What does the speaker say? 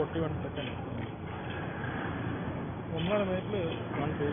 ഇതുണ്ടോ forty one second ഒന്നര മിനിറ്റിൽ വൺ ടു